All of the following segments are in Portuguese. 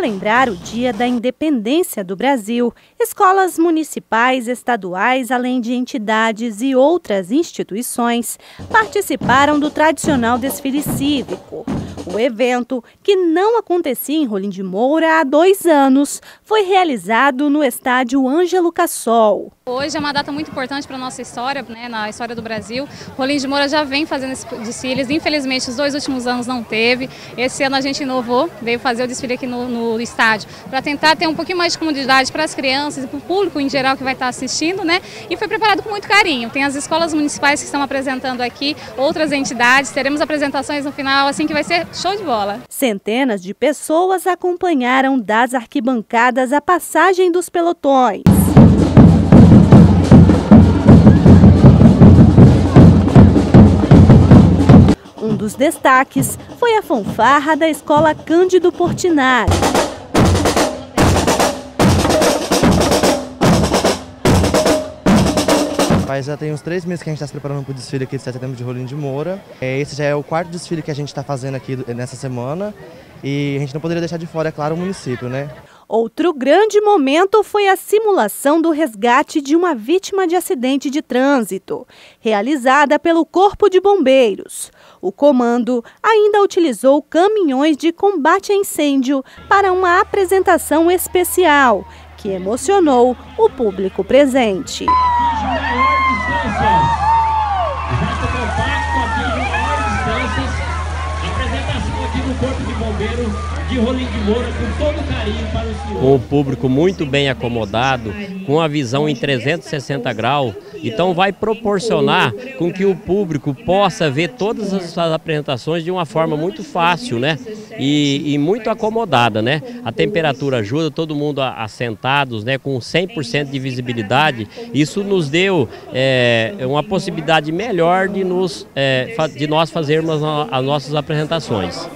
celebrar o Dia da Independência do Brasil, escolas municipais, estaduais, além de entidades e outras instituições, participaram do tradicional desfile cívico. O evento, que não acontecia em Rolim de Moura há dois anos, foi realizado no estádio Ângelo Cassol. Hoje é uma data muito importante para a nossa história, né, na história do Brasil. Rolim de Moura já vem fazendo desfiles, infelizmente os dois últimos anos não teve. Esse ano a gente inovou, veio fazer o desfile aqui no, no estádio, para tentar ter um pouquinho mais de comodidade para as crianças e para o público em geral que vai estar assistindo, né? E foi preparado com muito carinho. Tem as escolas municipais que estão apresentando aqui, outras entidades, teremos apresentações no final, assim que vai ser show de bola. Centenas de pessoas acompanharam das arquibancadas a passagem dos pelotões. Um dos destaques foi a fanfarra da Escola Cândido Portinari. Faz já tem uns três meses que a gente está se preparando para o desfile aqui de 7 de setembro de Rolim de Moura. É, esse já é o quarto desfile que a gente está fazendo aqui nessa semana e a gente não poderia deixar de fora, é claro, o município, né? Outro grande momento foi a simulação do resgate de uma vítima de acidente de trânsito, realizada pelo Corpo de Bombeiros. O comando ainda utilizou caminhões de combate a incêndio para uma apresentação especial que emocionou o público presente. No Corpo de Bombeiros de Rolim de Moura com todo carinho para o senhor. Com o público muito bem acomodado, com a visão em 360 graus, então vai proporcionar com que o público possa ver todas as apresentações de uma forma muito fácil, né? E, e muito acomodada, né? A temperatura ajuda, todo mundo assentados, né? Com 100% de visibilidade, isso nos deu é, uma possibilidade melhor de, nos, é, de nós fazermos as nossas apresentações.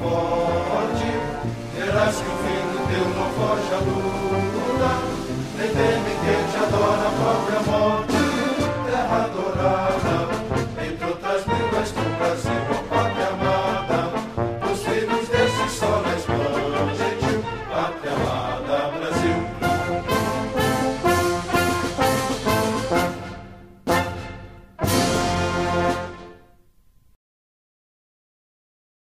Nem teme te adora a própria morte.